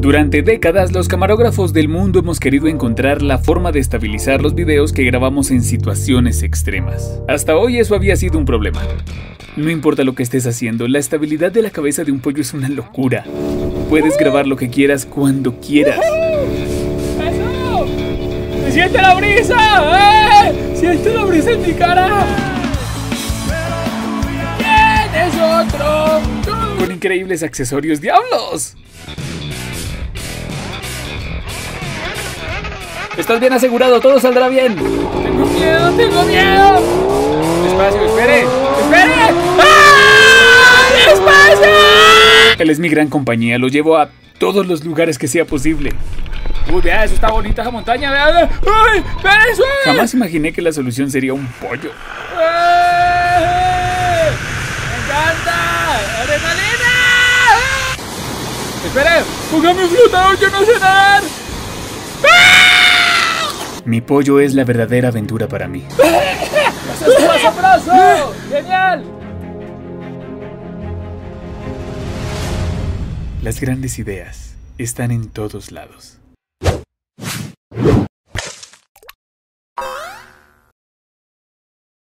Durante décadas, los camarógrafos del mundo hemos querido encontrar la forma de estabilizar los videos que grabamos en situaciones extremas. Hasta hoy eso había sido un problema. No importa lo que estés haciendo, la estabilidad de la cabeza de un pollo es una locura. Puedes grabar lo que quieras cuando quieras. ¡Eso! ¡Se siente la brisa! ¡Eh! ¡Siente la brisa en mi cara! ¿Quién es otro? Con increíbles accesorios, ¡diablos! Estás bien asegurado, todo saldrá bien. Tengo miedo, tengo miedo. Despacio, espere. ¡Espere! ¡Ah! ¡Despacio! Él es mi gran compañía, lo llevo a todos los lugares que sea posible. Uy, vea, eso está bonita esa montaña, vea. vea. ¡Ay! ¡Vea eso! Jamás imaginé que la solución sería un pollo. ¡Eh! ¡Me encanta! ¡Adrenalina! ¡Espere! ¡Póngame un flotador! ¡Yo no sé nadar! Mi pollo es la verdadera aventura para mí. ¡Brazo, brazo, brazo! ¡Genial! Las grandes ideas están en todos lados.